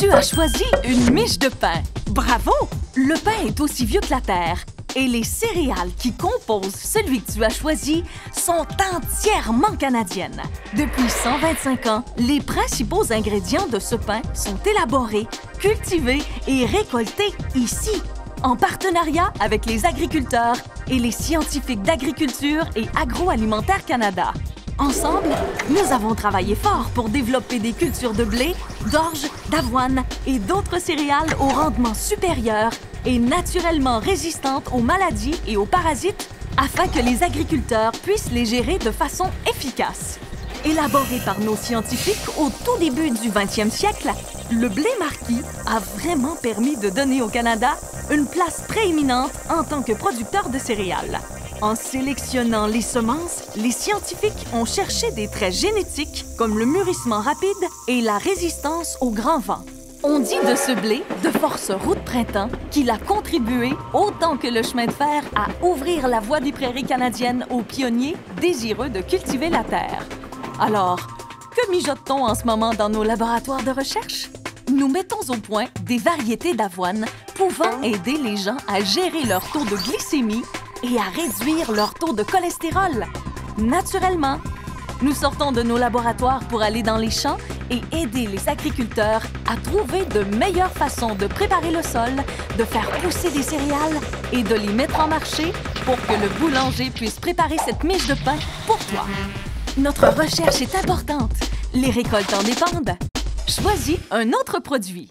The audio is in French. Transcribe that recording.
Tu as choisi une miche de pain. Bravo! Le pain est aussi vieux que la terre et les céréales qui composent celui que tu as choisi sont entièrement canadiennes. Depuis 125 ans, les principaux ingrédients de ce pain sont élaborés, cultivés et récoltés ici, en partenariat avec les agriculteurs et les scientifiques d'agriculture et agroalimentaire Canada. Ensemble, nous avons travaillé fort pour développer des cultures de blé, d'orge, d'avoine et d'autres céréales au rendement supérieur et naturellement résistantes aux maladies et aux parasites afin que les agriculteurs puissent les gérer de façon efficace. Élaboré par nos scientifiques au tout début du 20e siècle, le blé marquis a vraiment permis de donner au Canada une place prééminente en tant que producteur de céréales. En sélectionnant les semences, les scientifiques ont cherché des traits génétiques comme le mûrissement rapide et la résistance au grand vent. On dit de ce blé, de force route printemps, qu'il a contribué autant que le chemin de fer à ouvrir la voie des prairies canadiennes aux pionniers désireux de cultiver la terre. Alors, que mijote-t-on en ce moment dans nos laboratoires de recherche? Nous mettons au point des variétés d'avoine pouvant aider les gens à gérer leur taux de glycémie et à réduire leur taux de cholestérol. Naturellement, nous sortons de nos laboratoires pour aller dans les champs et aider les agriculteurs à trouver de meilleures façons de préparer le sol, de faire pousser des céréales et de les mettre en marché pour que le boulanger puisse préparer cette miche de pain pour toi. Notre recherche est importante. Les récoltes en dépendent. Choisis un autre produit.